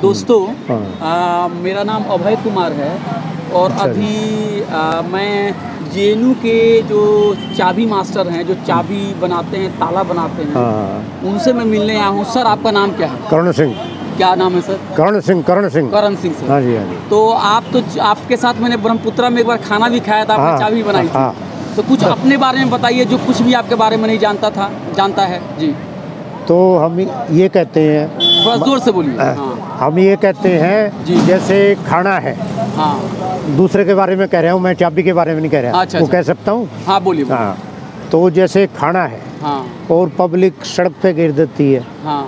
दोस्तों हाँ। आ, मेरा नाम अभय कुमार है और अच्छा। अभी आ, मैं जेएनयू के जो चाबी मास्टर हैं जो चाबी बनाते हैं ताला बनाते हैं हाँ। उनसे मैं मिलने आया हूँ। सर आपका नाम क्या है? कर्ण सिंह। क्या नाम है सर? कर्ण सिंह कर्ण सिंह। करण सिंह सर। हाँ जी हाँ जी। तो आप तो आपके साथ मैंने ब्रह्मपुत्रा में एक बार खाना भी खाया था आपने हाँ, चाबी बनाई थी। तो कुछ अपने बारे में बताइए जो कुछ भी आपके बारे में नहीं जानता था जानता है। जी। तो हम ये कहते हैं बस ज़ोर से बोलिए। हाँ, हम ये कहते हैं जैसे खाना है। हाँ। दूसरे के बारे में कह रहा हूँ मैं चाबी के बारे में नहीं कह रहा। अच्छा, वो अच्छा। कह सकता हूँ? हाँ बोलिए। हाँ। तो जैसे खाना है हाँ। और पब्लिक सड़क पे गिर देती है हाँ।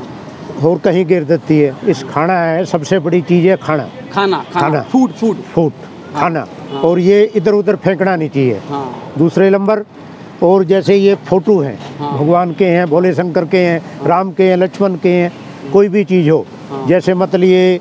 और कहीं गिर देती है इस खाना है सबसे बड़ी चीज़ है खाना। खाना खाना। Food food. फ़ूड खाना। और ये इधर उधर फेंकना नहीं चाहिए। दूसरे नंबर और जैसे ये फ़ोटो हाँ। भगवान के हैं भोले शंकर के हैं। राम के हैं लक्ष्मण के हैं कोई भी चीज़ हो हाँ। जैसे मतलब ये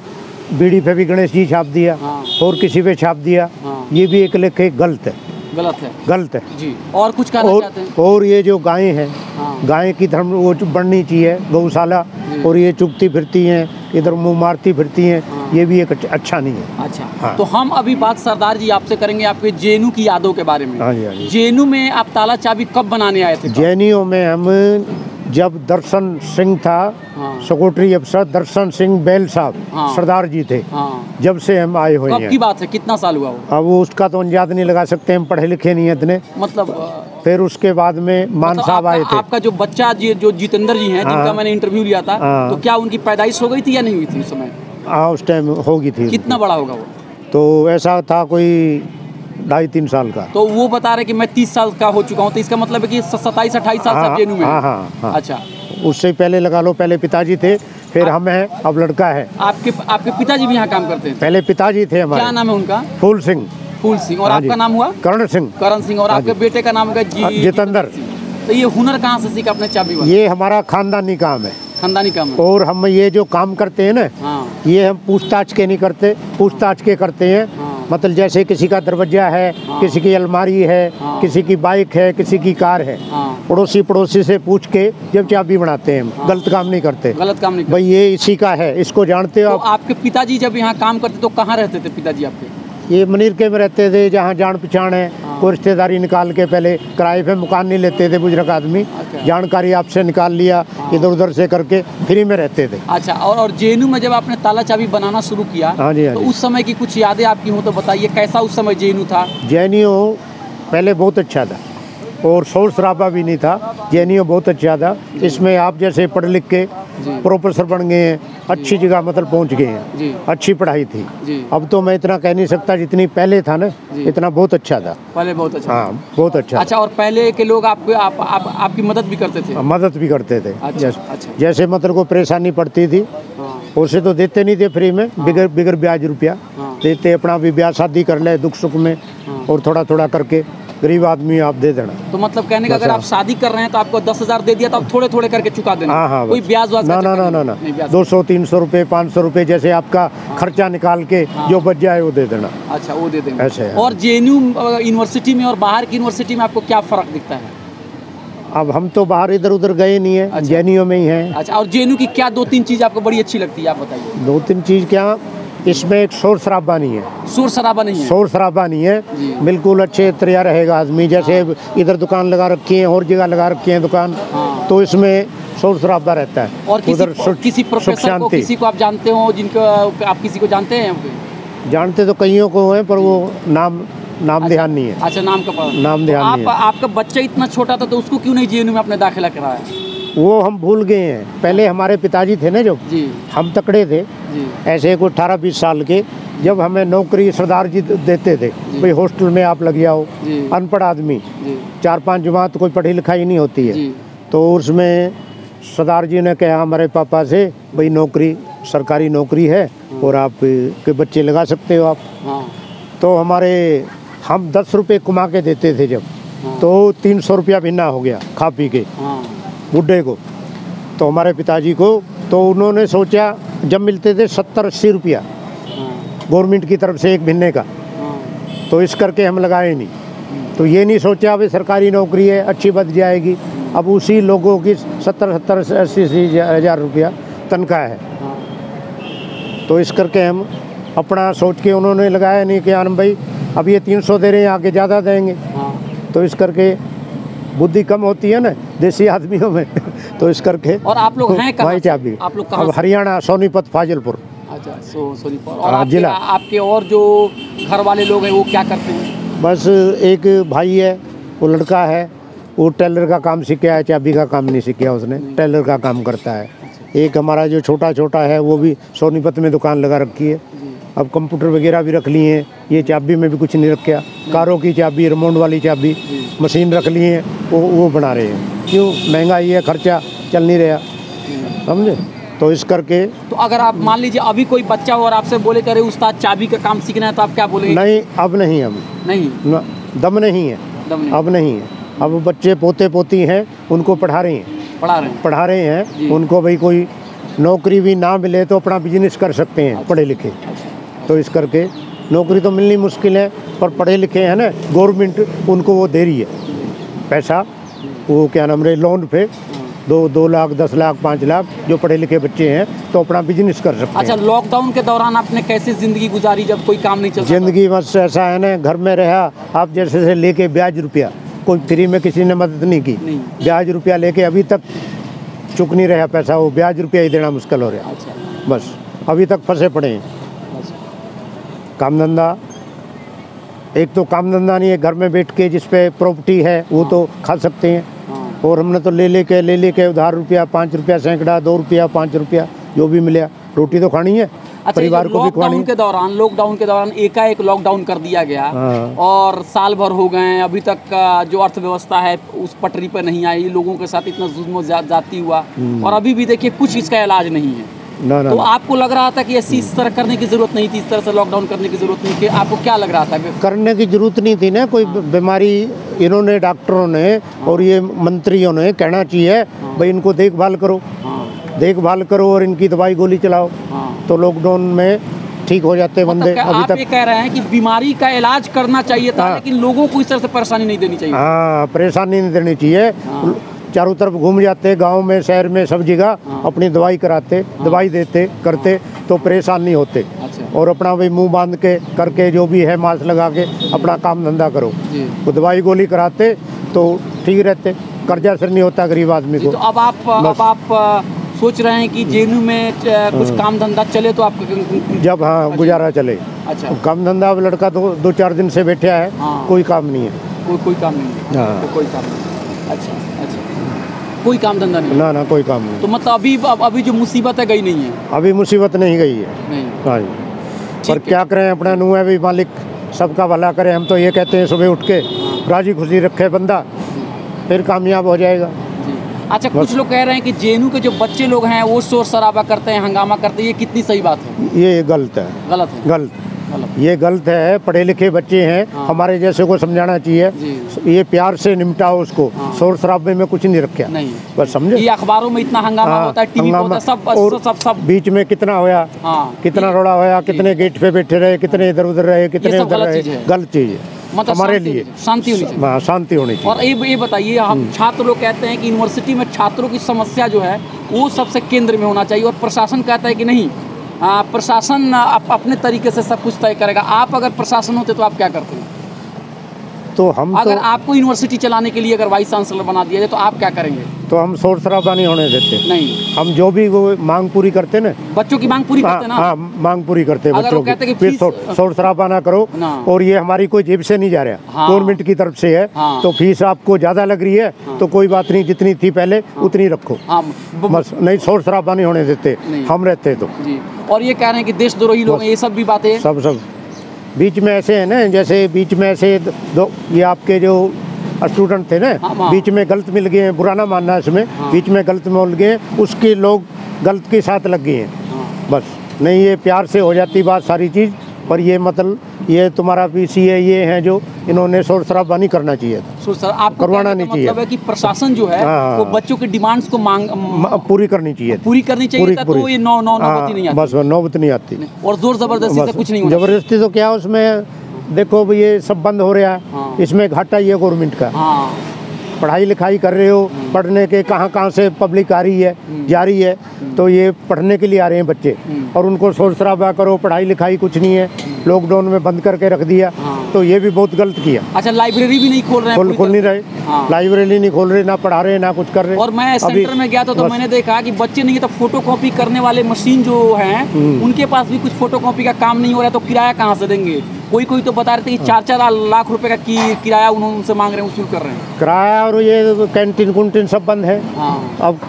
बीड़ी पे भी गणेश जी छाप दिया हाँ। और किसी पे छाप दिया हाँ। ये भी एक लेखे गलत है। गलत है। गलत है। जी। और कुछ कहना और चाहते हैं? और ये जो गायें हैं हाँ। गाय की धर्म वो बढ़नी चाहिए गौशाला और ये चुगती फिरती हैं इधर मुँह मारती फिरती हैं हाँ। ये भी एक अच्छा- अच्छा नहीं है। अच्छा। हाँ। तो हम अभी बात सरदार जी आपसे करेंगे आपके जेनू की यादों के बारे में। हाँ जी हाँ जी। जेएनयू में आप ताला चाबी कब बनाने आए थे? जैनियों में हम जब दर्शन सिंह था हाँ। सेक्रेटरी अफसर दर्शन सिंह बैल साहब हाँ। सरदार जी थे हाँ। जब से हम आए हुए की हैं। बात है? कितना साल हुआ अब वो उसका तो अंदाज नहीं लगा सकते हम पढ़े लिखे नहीं है इतने। मतलब फिर उसके बाद में मान मतलब साहब आए थे। आपका जो बच्चा जी जो जितेंद्र जी हैं हाँ। जिनका मैंने इंटरव्यू लिया था हाँ। तो क्या उनकी पैदाइश हो गई थी या नहीं हुई थी उस समय? हाँ उस टाइम होगी थी। कितना बड़ा होगा वो? तो ऐसा था कोई ढाई तीन साल का। तो वो बता रहे कि मैं तीस साल का हो चुका हूँ तो इसका मतलब है कि सत्ताईस अट्ठाईस साल से हाँ में हाँ? हाँ हाँ अच्छा। उससे पहले लगा लो पहले पिताजी थे फिर हम हैं अब लड़का है। आपके आपके पिताजी भी यहाँ काम करते हैं? पहले पिताजी थे हमारे। क्या नाम है उनका? फूल सिंह। फूल सिंह। और हाँ आपका नाम हुआ? कर्ण सिंह। करण सिंह। और हाँ आपके बेटे का नाम होगा हाँ, जितेंद्र। तो ये हुनर कहाँ से सीखा अपने चाबी ये हमारा खानदानी काम है। खानदानी काम है। और हम ये जो काम करते हैं ना हाँ। ये हम पूछताछ के नहीं करते पूछताछ के करते हैं। हाँ। मतलब जैसे किसी का दरवाज़ा है हाँ। किसी की अलमारी है हाँ। किसी की बाइक है किसी की कार है। हाँ। पड़ोसी पड़ोसी से पूछ के जब चाबी बनाते हैं हम। गलत काम नहीं करते। गलत काम नहीं भाई ये इसी का है इसको जानते हो तो आपके पिताजी जब यहाँ काम करते तो कहाँ रहते थे पिताजी आपके? ये मनीर के में रहते थे जहाँ जान पहचान है। कोई रिश्तेदारी निकाल के पहले किराए पे मकान नहीं लेते थे बुज़ुर्ग आदमी अच्छा। जानकारी आपसे निकाल लिया हाँ। इधर उधर से करके फ्री में रहते थे अच्छा और और जेएनयू में जब आपने ताला चाबी बनाना शुरू किया हाँ जी, हाँ तो जी। उस समय की कुछ यादें आपकी हो तो बताइए कैसा उस समय जेएनयू था जैनियो पहले बहुत अच्छा था और शोर शराबा भी नहीं था जैनियो बहुत अच्छा था इसमें आप जैसे पढ़ लिख के जी प्रोफेसर बन गए हैं अच्छी जगह मतलब पहुँच गए हैं। अच्छी पढ़ाई थी। अब तो मैं इतना कह नहीं सकता जितनी पहले था ना इतना बहुत अच्छा था। पहले बहुत अच्छा हाँ बहुत अच्छा। अच्छा और पहले के लोग आपको आप, आप आपकी मदद भी करते थे? मदद भी करते थे। अच्छा जैसे अच्छा। मतलब को परेशानी पड़ती थी हाँ। उसे तो देते नहीं थे फ्री में बिगर बिगर ब्याज रुपया। हाँ। देते अपना भी ब्याह शादी कर ले दुख सुख में हाँ। और थोड़ा थोड़ा करके। गरीब आदमी आप दे देना। तो मतलब कहने का अगर हाँ। आप शादी कर रहे हैं तो आपको दस हज़ार दे दिया तो आप थोड़े थोड़े करके चुका देना। हाँ हाँ कोई ब्याज वाज ना ना ना ना ना। दो सौ तीन सौ रुपये पाँच सौ रुपये जैसे आपका खर्चा निकाल के हाँ। जो बच जाए वो दे देना। अच्छा वो दे देंगे। ऐसे और जेएनयू यूनिवर्सिटी में और बाहर की यूनिवर्सिटी में आपको क्या फ़र्क दिखता है? अब हम तो बाहर इधर उधर गए नहीं है अच्छा। जैनियों में ही हैं। अच्छा और जेएनयू की क्या दो तीन चीज़ आपको बड़ी अच्छी लगती है आप बताइए। दो तीन चीज़ क्या इसमें एक शोर शराबा नहीं है। शोर शराबा नहीं है? शोर शराबा नहीं है। बिल्कुल अच्छे तरिया रहेगा आदमी। जैसे इधर दुकान लगा रखी है और जगह लगा रखी है दुकान हाँ। तो इसमें शोर शराबा रहता है। और किसी उधर सुख- किसी प्रोफेसर को किसी को आप जानते हो जिनको आप किसी को जानते हैं? जानते तो कईयों को हैं पर वो नाम नाम ध्यान नहीं है। अच्छा नाम का नाम ध्यान आप नहीं है। आपका बच्चा इतना छोटा था तो उसको क्यों नहीं जेएनयू में आपने दाखिला कराया? वो हम भूल गए हैं। पहले हमारे पिताजी थे ना जो जी। हम तकड़े थे। ऐसे कोई अठारह बीस साल के जब हमें नौकरी सरदार जी देते थे। भाई हॉस्टल में आप लग जाओ अनपढ़ आदमी चार पाँच जमात कोई पढ़ी लिखाई नहीं होती है। तो उसमें सरदार जी ने कहा हमारे पापा से भाई नौकरी सरकारी नौकरी है और आप के बच्चे लगा सकते हो आप। हाँ। तो हमारे हम दस रुपये कमा के देते थे जब हाँ। तो तीन सौ रुपया भिन्ना हो गया खा पी के हाँ। बुढ़े को। तो हमारे पिताजी को तो उन्होंने सोचा जब मिलते थे सत्तर अस्सी रुपया गवर्नमेंट की तरफ़ से एक महीने का। तो इस करके हम लगाए नहीं। तो ये नहीं सोचा अभी सरकारी नौकरी है अच्छी बच जाएगी। अब उसी लोगों की सत्तर सत्तर अस्सी अस्सी हज़ार रुपया तनख्वाह है। हाँ तो इस करके हम अपना सोच के उन्होंने लगाया नहीं कि आनंद भाई अब ये तीन सौ दे रहे हैं आगे ज़्यादा देंगे। हाँ। तो इस करके बुद्धि कम होती है ना देसी आदमियों में तो इस करके। और आप लोग हैं कहाँ से? चाबी आप लोग कहाँ? हरियाणा सोनीपत फाजिलपुर। अच्छा सो सोनीपत। और हाँ, आपके, जिला। आपके और जो घर वाले लोग हैं वो क्या करते हैं? बस एक भाई है वो लड़का है वो टेलर का काम सीख है चाबी का काम नहीं सीखा उसने टेलर का काम करता है। एक हमारा जो छोटा छोटा है वो भी सोनीपत में दुकान लगा रखी है। अब कंप्यूटर वगैरह भी रख लिए हैं। ये चाबी में भी कुछ नहीं रखा। कारों की चाबी रिमोट वाली चाबी मशीन रख लिए हैं। वो वो बना रहे हैं। क्यों? महँगाई है खर्चा चल नहीं रहा। समझे? तो इस करके तो अगर आप मान लीजिए अभी कोई बच्चा हो और आपसे बोले करे उस्ताद चाबी का काम सीखना है तो आप क्या बोले नहीं अब नहीं हम। नहीं? न, दम नहीं है। दम नहीं। अब नहीं है। अब बच्चे पोते पोती हैं उनको पढ़ा रहे हैं। पढ़ा रहे हैं। पढ़ा रहे हैं। उनको भाई कोई नौकरी भी ना मिले तो अपना बिज़नेस कर सकते हैं पढ़े लिखे। तो इस करके नौकरी तो मिलनी मुश्किल है पर पढ़े लिखे हैं ना गवर्नमेंट उनको वो दे रही है। पैसा वो क्या नाम रहे लोन पे दो दो लाख दस लाख पाँच लाख जो पढ़े लिखे बच्चे हैं तो अपना बिज़नेस कर सकते अच्छा लॉकडाउन के दौरान आपने कैसे ज़िंदगी गुजारी जब कोई काम नहीं चल ज़िंदगी बस ऐसा है ना घर में रहा आप जैसे से लेके ब्याज रुपया कोई फ्री में किसी ने मदद नहीं की। नहीं। ब्याज रुपया लेके अभी तक चुक नहीं रहा पैसा वो ब्याज रुपया ही देना मुश्किल हो रहा अच्छा। बस अभी तक फंसे पड़े हैं। काम धंधा एक तो काम धंधा नहीं है घर में बैठ के जिस पे प्रॉपर्टी है वो तो खा सकते हैं। हाँ। और हमने तो ले लेके ले लेके उधार रुपया पाँच रुपया सैकड़ा दो रुपया पाँच रुपया जो भी मिला। रोटी तो खानी है अच्छा परिवार को भी खानी लॉकडाउन के दौरान लॉकडाउन के दौरान एकाएक लॉकडाउन कर दिया गया। हाँ। और साल भर हो गए अभी तक का जो अर्थव्यवस्था है उस पटरी पर नहीं आई। लोगों के साथ इतना जुल्म जाती हुआ। हम्म। और अभी भी देखिए कुछ इसका इलाज नहीं है। ना ना तो। आपको लग रहा था कि ऐसी इस तरह करने की ज़रूरत नहीं थी इस तरह से लॉकडाउन करने की ज़रूरत नहीं थी? आपको क्या लग रहा था? कि- करने की ज़रूरत नहीं थी ना कोई बीमारी इन्होंने डॉक्टरों ने और ये मंत्रियों ने कहना चाहिए भाई इनको देखभाल करो हाँ। देखभाल करो और इनकी दवाई गोली चलाओ। हाँ। तो लॉकडाउन में ठीक हो जाते मतलब बंदे अभी आप तक। ये कह रहे हैं कि बीमारी का इलाज करना चाहिए था हाँ। लेकिन लोगों को इस तरह से परेशानी नहीं देनी चाहिए? हाँ परेशानी नहीं देनी चाहिए। हाँ। चारों तरफ़ घूम जाते गाँव में शहर में सब जगह हाँ। अपनी दवाई कराते दवाई देते करते तो परेशान नहीं होते। अच्छा। और अपना भाई मुँह बाँध के करके जो भी है मास्क लगा के अपना काम धंधा करो। वो दवाई गोली कराते तो ठीक रहते कर्जा सिर नहीं होता गरीब आदमी को। तो अब आप अब आप सोच रहे हैं कि जेएनयू में कुछ हाँ। काम धंधा चले तो आप जब हाँ गुजारा चले। अच्छा। काम धंधा अब लड़का तो दो चार दिन से बैठा है हाँ। कोई काम नहीं है। कोई कोई काम नहीं है। हाँ। तो कोई काम नहीं अच्छा अच्छा। कोई काम धंधा नहीं? ना ना कोई काम नहीं। तो मतलब अभी अभी जो मुसीबत है गई नहीं है? अभी मुसीबत नहीं गई है। नहीं। हाँ जी। पर क्या करें अपना नू है भी मालिक सबका भला करे। हम तो ये कहते हैं सुबह उठ के राज़ी खुशी रखे बंदा फिर कामयाब हो जाएगा। अच्छा कुछ लोग कह रहे हैं कि जेएनयू के जो बच्चे लोग हैं वो शोर शराबा करते हैं हंगामा करते हैं ये कितनी सही बात है? ये गलत है। गलत है। गलत गलत। ये गलत है पढ़े लिखे बच्चे हैं हाँ। हमारे जैसे को समझाना चाहिए। ये प्यार से निपटाओ उसको हाँ। शोर शराबे में कुछ नहीं रखा। नहीं। बस समझे? ये अखबारों में इतना हंगामा हाँ, होता है टीवी होता। है सब और सब सब बीच में कितना होया? हाँ। कितना रोड़ा होया? कितने गेट पे बैठे रहे? कितने इधर उधर रहे? कितने उधर रहे? गलत चीज़ है। मतलब हमारे लिए। शांति होनी चाहिए। हाँ, शांति होनी चाहिए। और ये ये बताइए हम छात्र लोग कहते हैं कि यूनिवर्सिटी में छात्रों की समस्या जो है वो सबसे केंद्र में होना चाहिए और प्रशासन कहता है कि नहीं प्रशासन अप, अपने तरीके से सब कुछ तय करेगा। आप अगर प्रशासन होते तो आप क्या करते? हैं तो हम अगर तो अगर आपको यूनिवर्सिटी चलाने के लिए अगर वाइस चांसलर बना दिया जाए तो आप क्या करेंगे? तो हम शोर शराबा नहीं होने देते। नहीं। हम जो भी वो मांग पूरी करते ना बच्चों की मांग पूरी हाँ, करते ना? हाँ मांग पूरी करते हैं बच्चों की। फिर शोर शोर शराबा ना करो। और ये हमारी कोई जेब से नहीं जा रहा। हाँ। गवर्नमेंट की तरफ़ से है। हाँ। तो फ़ीस आपको ज़्यादा लग रही है तो कोई बात नहीं जितनी थी पहले उतनी रखो। हाँ बस नहीं शोर शराबा नहीं होने देते। हम रहते तो। और ये कह रहे हैं कि देशद्रोही लोग ये सब भी बातें सब सब। बीच में ऐसे है ना जैसे बीच में ऐसे दो ये आपके जो स्टूडेंट थे ना हाँ, हाँ। बीच में गलत मिल गए हैं बुरा ना मानना इसमें हाँ। बीच में गलत मिल गए हैं, उसके लोग गलत के साथ लग गए हैं हाँ बस नहीं ये प्यार से हो जाती बात सारी चीज़ पर ये मतलब ये तुम्हारा पी सी है ये है जो इन्होंने शोर शराबा नहीं करना चाहिए था। आपको करवाना नहीं चाहिए। मतलब है कि प्रशासन जो है हाँ। वो बच्चों की डिमांड्स को मांग पूरी करनी चाहिए पूरी करनी चाहिए पूरी, था तो ये नौ नौ हाँ, नहीं आती। बस नौबत नहीं आती। और ज़ोर ज़बरदस्ती से कुछ नहीं ज़बरदस्ती तो क्या उसमें देखो ये सब बंद हो रहा हाँ। है। इसमें घाटा ही है गवर्नमेंट का। पढ़ाई लिखाई कर रहे हो पढ़ने के कहाँ कहाँ से पब्लिक आ रही है जा रही है तो ये पढ़ने के लिए आ रहे हैं बच्चे। और उनको शोर शराबा करो पढ़ाई लिखाई कुछ नहीं है लॉकडाउन में बंद करके रख दिया हाँ। तो ये भी बहुत गलत किया। अच्छा लाइब्रेरी भी नहीं खोल रहे खोल खोल नहीं रहे। हाँ। लाइब्रेरी नहीं खोल रहे ना पढ़ा रहे ना कुछ कर रहे। और मैं सेंटर में गया था तो मैंने देखा कि बच्चे नहीं तो फ़ोटो कॉपी करने वाले मशीन जो हैं हम्म। उनके पास भी कुछ फ़ोटो कॉपी का काम नहीं हो रहा तो किराया कहाँ से देंगे? कोई कोई तो बता रहे थे कि हाँ। चार चार लाख रुपए का की किराया उन्होंने उनसे मांग रहे हैं वसूल कर रहे हैं। किराया और ये कैंटीन कुंटीन सब बंद है। हाँ। अब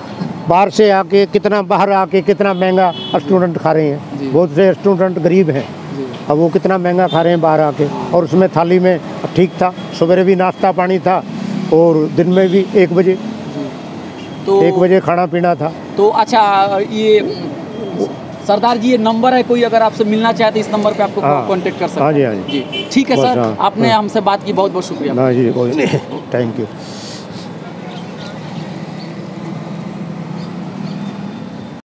बाहर से आके कितना बाहर आके कितना महँगा स्टूडेंट खा रहे हैं। बहुत से स्टूडेंट गरीब हैं। अब वो कितना महँगा खा रहे हैं बाहर आके। और उसमें थाली में ठीक था सवेरे भी नाश्ता पानी था और दिन में भी एक बजे। तो एक बजे खाना पीना था। तो अच्छा ये सरदार जी ये नंबर है कोई अगर आपसे मिलना चाहे तो इस नंबर पे आपको हाँ। कांटेक्ट कर सकते हाँ हैं हाँ जी। ठीक है सर हाँ, आपने हाँ। हमसे बात की बहुत बहुत शुक्रिया जी थैंक यू